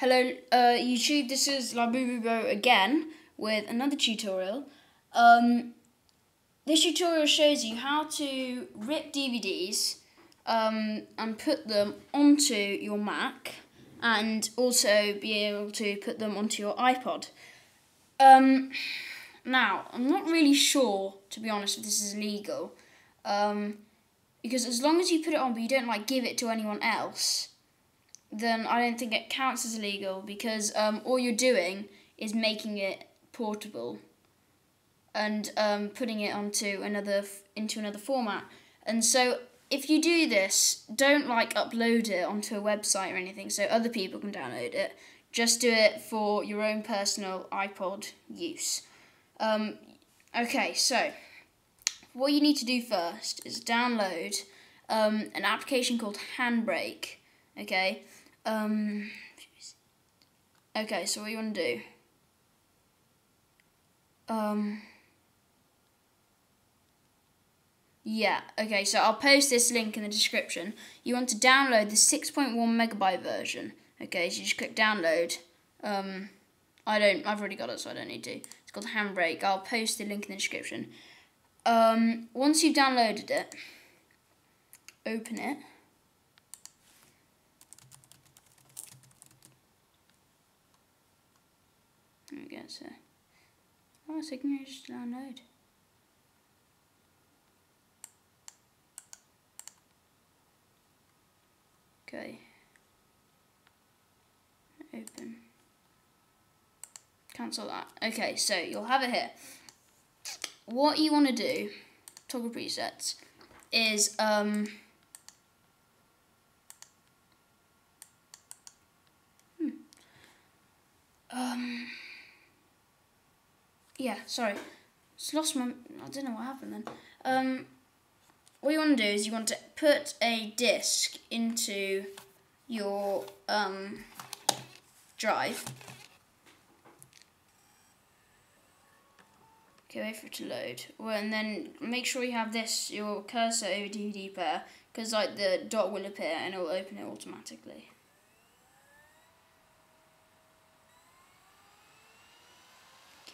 Hello uh, YouTube, this is Labububo again with another tutorial. Um, this tutorial shows you how to rip DVDs um, and put them onto your Mac and also be able to put them onto your iPod. Um, now, I'm not really sure, to be honest, if this is legal. Um, because as long as you put it on but you don't like give it to anyone else, then I don't think it counts as illegal because um, all you're doing is making it portable and um, putting it onto another into another format. And so if you do this, don't like upload it onto a website or anything so other people can download it. Just do it for your own personal iPod use. Um, okay, so what you need to do first is download um, an application called Handbrake. Okay, um, okay, so what you want to do? Um, yeah, okay, so I'll post this link in the description. You want to download the 6.1 megabyte version. Okay, so you just click download. Um, I don't, I've already got it, so I don't need to. It's called Handbrake. I'll post the link in the description. Um, once you've downloaded it, open it. There we go, so. Oh, just download? Okay. Open. Cancel that. Okay, so you'll have it here. What you want to do, toggle presets, is um, hmm, um yeah, sorry. Just lost my. I don't know what happened then. Um, what you want to do is you want to put a disk into your um, drive. Okay, wait for it to load. Well, and then make sure you have this, your cursor over DVD player, because like the dot will appear and it will open it automatically.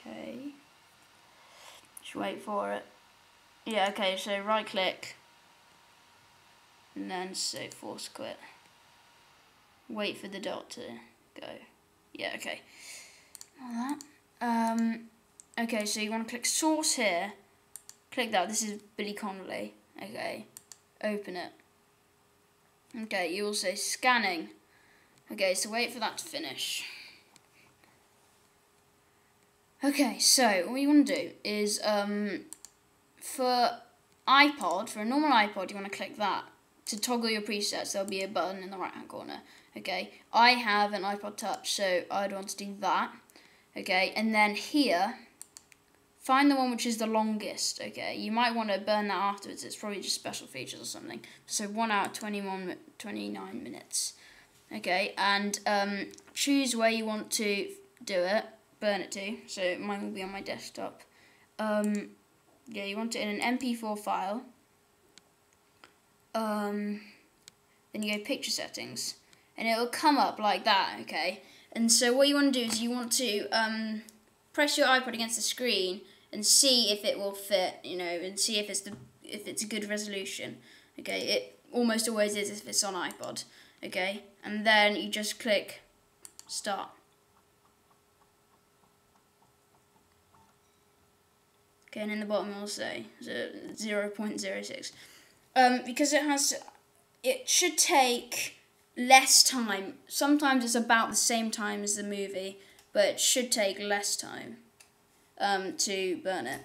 Okay. Just wait for it. Yeah, okay, so right click. And then say force quit. Wait for the dot to go. Yeah, okay. All that. Um, okay, so you want to click source here. Click that. This is Billy Connolly. Okay. Open it. Okay, you will say scanning. Okay, so wait for that to finish. Okay, so what you want to do is um, for iPod, for a normal iPod, you want to click that. To toggle your presets, there'll be a button in the right hand corner. Okay, I have an iPod Touch, so I'd want to do that. Okay, and then here, find the one which is the longest. Okay, you might want to burn that afterwards. It's probably just special features or something. So 1 hour 21, 29 minutes. Okay, and um, choose where you want to do it burn it to, so mine will be on my desktop. Um, yeah, you want it in an MP4 file. Um, then you go picture settings, and it will come up like that, okay? And so what you want to do is you want to um, press your iPod against the screen and see if it will fit, you know, and see if it's the if it's a good resolution. Okay, it almost always is if it's on iPod. Okay, and then you just click start. Okay, and in the bottom it'll say 0 0.06. Um, because it has, it should take less time. Sometimes it's about the same time as the movie, but it should take less time um, to burn it.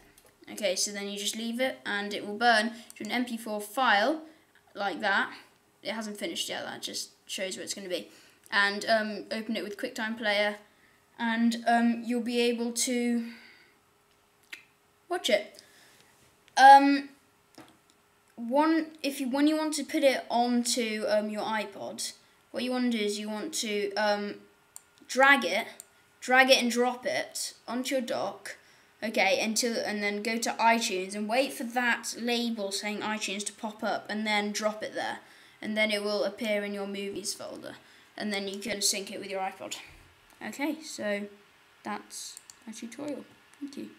Okay, so then you just leave it and it will burn to an MP4 file like that. It hasn't finished yet, that just shows what it's going to be. And um, open it with QuickTime Player and um, you'll be able to watch it. Um, one if you when you want to put it onto um, your iPod, what you want to do is you want to um, drag it, drag it and drop it onto your dock. Okay, until and then go to iTunes and wait for that label saying iTunes to pop up and then drop it there, and then it will appear in your movies folder. and then you can sync it with your iPod. Okay, so that's my tutorial. Thank you.